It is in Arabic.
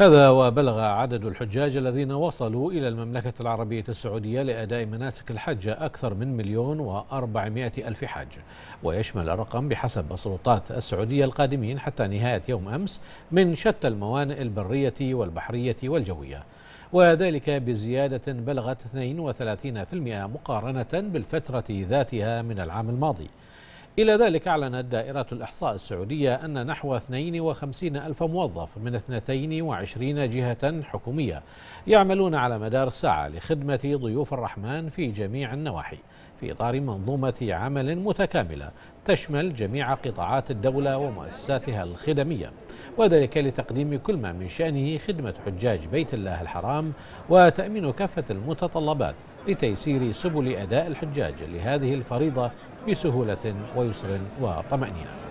هذا وبلغ عدد الحجاج الذين وصلوا إلى المملكة العربية السعودية لأداء مناسك الحج أكثر من مليون وأربعمائة ألف حاج. ويشمل الرقم بحسب السلطات السعودية القادمين حتى نهاية يوم أمس من شتى الموانئ البرية والبحرية والجوية. وذلك بزيادة بلغت 32% مقارنة بالفترة ذاتها من العام الماضي. إلى ذلك أعلنت دائرة الإحصاء السعودية أن نحو 52 ألف موظف من 22 جهة حكومية يعملون على مدار الساعة لخدمة ضيوف الرحمن في جميع النواحي في إطار منظومة عمل متكاملة تشمل جميع قطاعات الدولة ومؤسساتها الخدمية. وذلك لتقديم كل ما من شأنه خدمة حجاج بيت الله الحرام وتأمين كافة المتطلبات لتيسير سبل أداء الحجاج لهذه الفريضة بسهولة ويسر وطمأنينة.